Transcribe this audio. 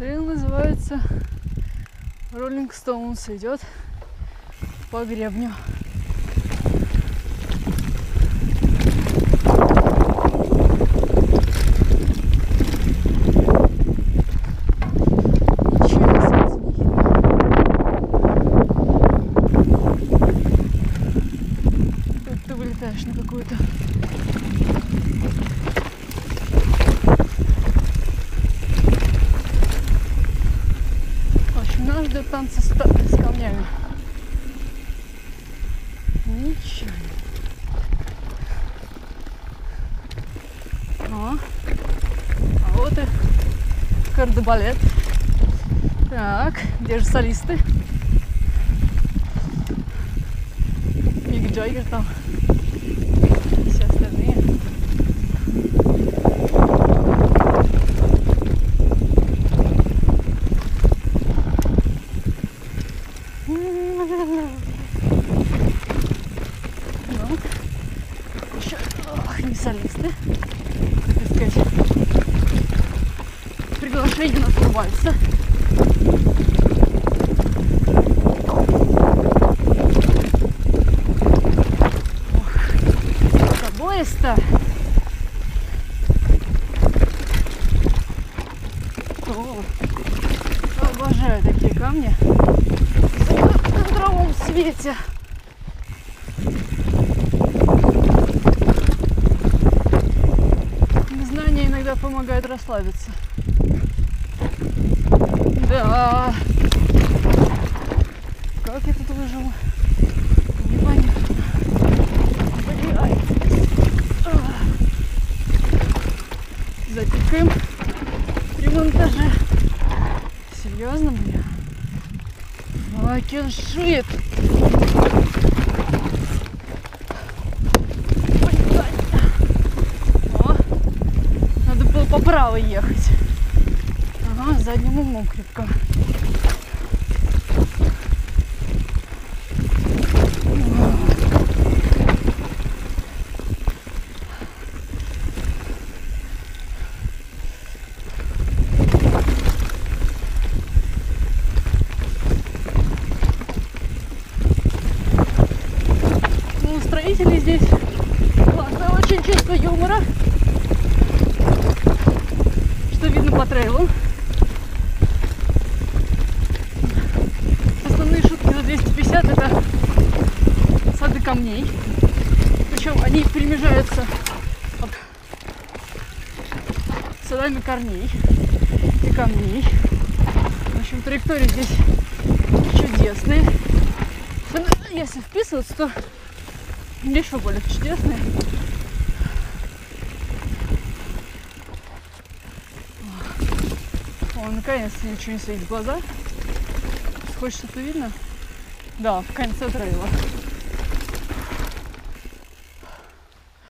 Трейл называется Rolling Stones. Идет по гребню. Вылетаешь на какую-то В общем, нас ждет танцы с, с камнями. Ничего. О, а вот и кардебалет. Так, где же солисты? Мик Джаггер там. Все остальные. Ну, еще солисты. Так сказать, приглашение на турвальса. Ох, Обоисто. О, обожаю такие камни в здравом свете. Расслабиться. Да. Как я тут выжила? Непонятно. Блядь. Ах. Затекаем при монтаже. Серьезно, бля? Can shit. По правой ехать. Ага, задним умом крепко. Ну, у строителей здесь Трейлу. Основные шутки за 250 это сады камней. Причем они перемежаются вот садами корней и камней. В общем, траектории здесь чудесные. Если вписываться, то еще более чудесные. О, наконец-то ничего не светит в глаза. Хоть что-то видно? Да, в конце трейла.